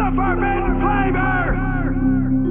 the forbidden flavor!